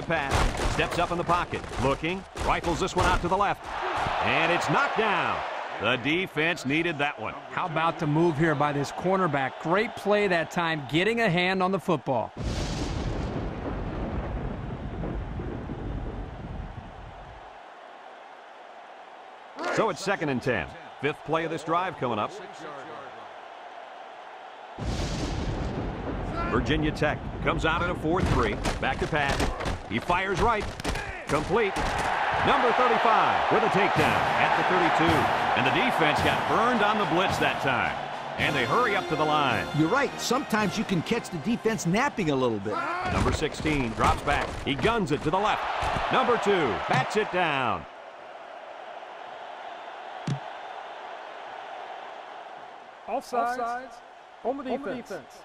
To pass. Steps up in the pocket. Looking. Rifles this one out to the left. And it's knocked down. The defense needed that one. How about the move here by this cornerback? Great play that time, getting a hand on the football. So it's second and 10. Fifth play of this drive coming up. Virginia Tech comes out in a 4-3. Back to pass. He fires right. Complete. Number 35 with a takedown at the 32. And the defense got burned on the blitz that time. And they hurry up to the line. You're right. Sometimes you can catch the defense napping a little bit. Number 16 drops back. He guns it to the left. Number 2 bats it down. Offsides. On the defense.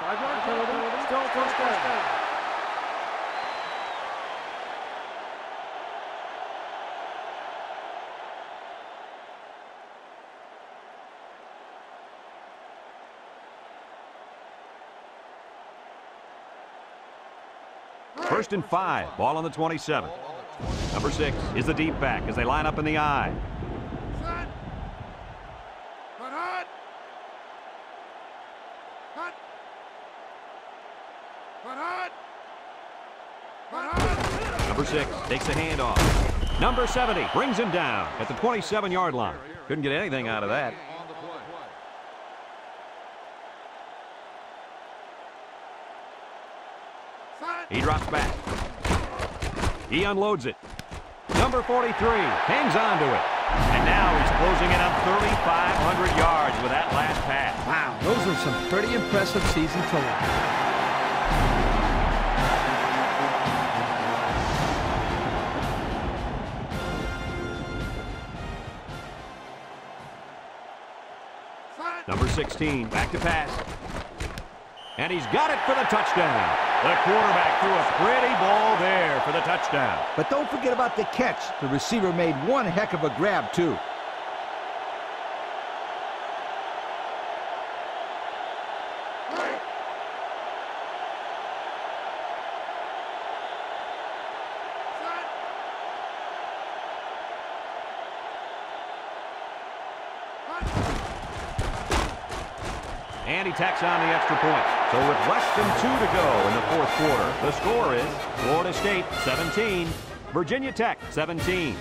Five-yard penalty. Still first down. First and five. Ball on the 27. Number six is the deep back as they line up in the I. Number six takes the handoff. Number 70 brings him down at the 27-yard line. Couldn't get anything out of that. On the play. He drops back. He unloads it. Number 43 hangs on to it. And now he's closing in on 3,500 yards with that last pass. Wow, those are some pretty impressive season totals. Number 16 back to pass. And he's got it for the touchdown. The quarterback threw a pretty ball there for the touchdown. But don't forget about the catch. The receiver made one heck of a grab, too. And tacks on the extra point. So with less than two to go in the fourth quarter, the score is Florida State 17, Virginia Tech 17.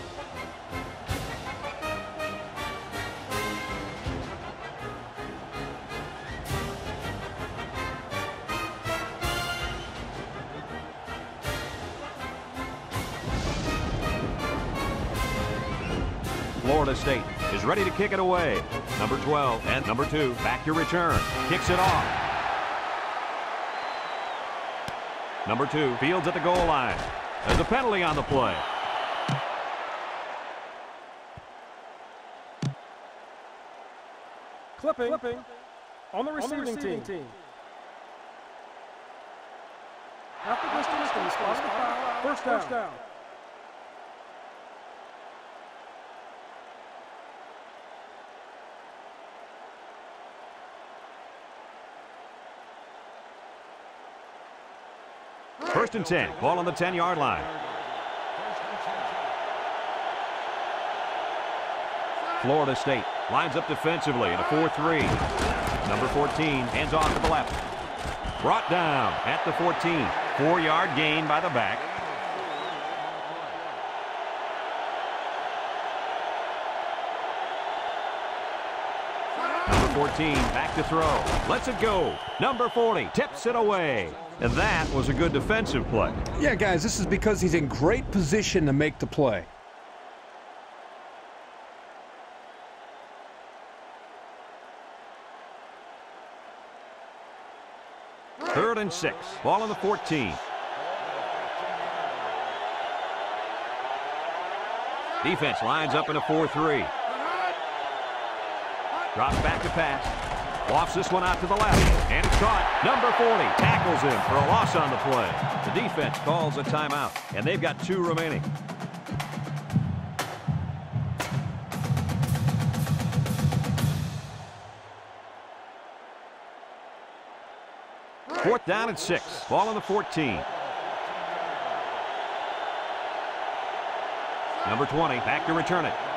Is ready to kick it away. Number 12 and number 2 back to return. Kicks it off. Number 2 fields at the goal line. There's a penalty on the play. Clipping. Clipping. On the receiving, on the receiving team. team. After distance the spot of the foul, first down. First down. First and 10. Ball on the 10-yard line. Florida State lines up defensively in a 4-3. Number 14 hands off to the left. Brought down at the 14. Four-yard gain by the back. Number 14 back to throw. Lets it go. Number 40 tips it away. And that was a good defensive play. Yeah, guys, this is because he's in great position to make the play. Third and six. Ball on the 14. Defense lines up in a 4-3. Drops back to pass. Lofts this one out to the left. And it's caught. Number 40 tackles him for a loss on the play. The defense calls a timeout, and they've got two remaining. Fourth down and six. Ball on the 14. Number 20 back to return it.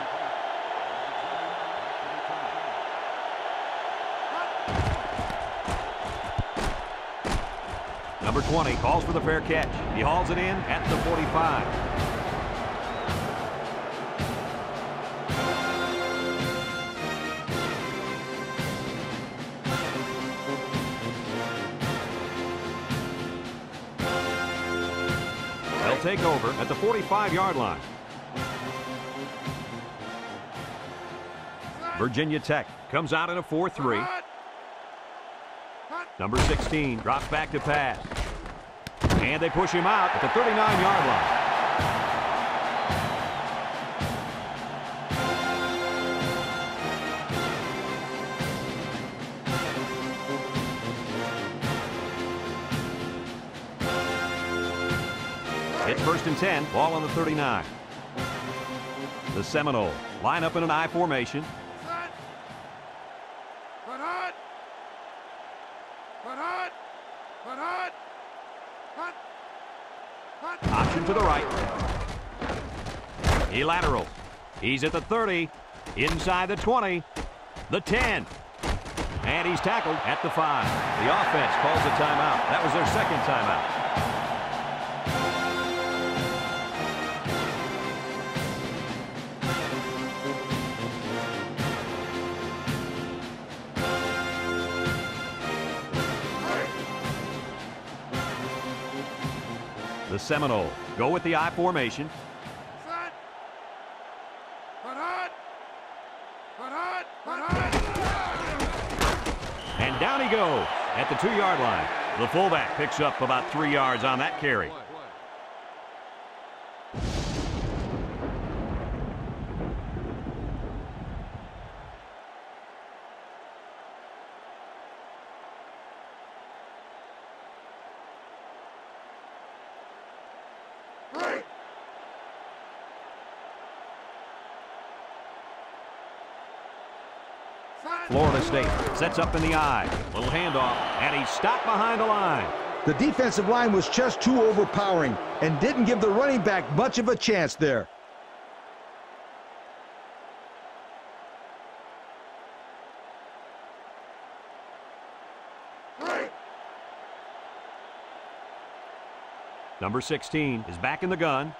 20 calls for the fair catch. He hauls it in at the 45. They'll take over at the 45-yard line. Virginia Tech comes out in a 4-3. Number 16 drops back to pass. And they push him out at the 39-yard line. It's first and 10, ball on the 39. The Seminole line up in an I formation. Option to the right. He lateral. He's at the 30. Inside the 20. The 10. And he's tackled at the 5. The offense calls a timeout. That was their second timeout. Seminole go with the I formation. And down he goes at the two-yard line. The fullback picks up about three yards on that carry. State. Sets up in the I. Little handoff, and he's stopped behind the line. The defensive line was just too overpowering and didn't give the running back much of a chance there. Number 16 is back in the gun.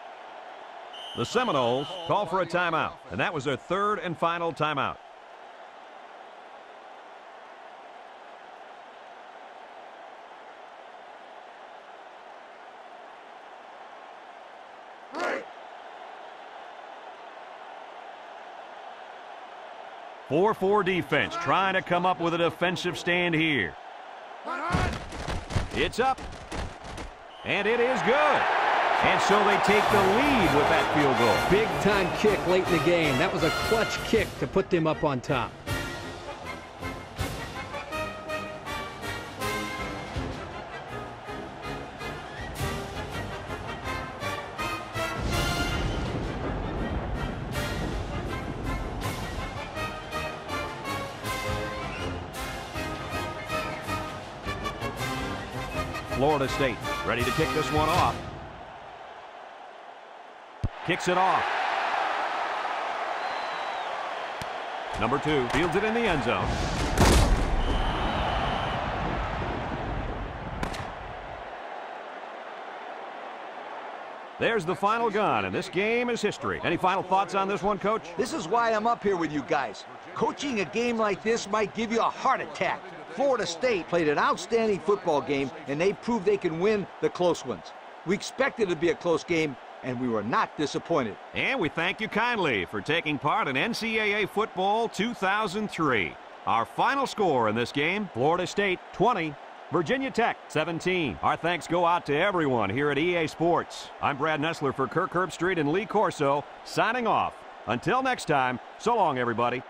The Seminoles call for a timeout, and that was their third and final timeout. Four-four defense, trying to come up with a defensive stand here. It's up, and it is good. And so they take the lead with that field goal. Big time kick late in the game. That was a clutch kick to put them up on top. Ready to kick this one off. Kicks it off. Number two fields it in the end zone. There's the final gun, and this game is history. Any final thoughts on this one, Coach? This is why I'm up here with you guys. Coaching a game like this might give you a heart attack. Florida State played an outstanding football game, and they proved they can win the close ones. We expected it to be a close game, and we were not disappointed. And we thank you kindly for taking part in NCAA Football 2003. Our final score in this game, Florida State 20, Virginia Tech 17. Our thanks go out to everyone here at EA Sports. I'm Brad Nessler for Kirk Herbstreit and Lee Corso, signing off. Until next time, so long, everybody.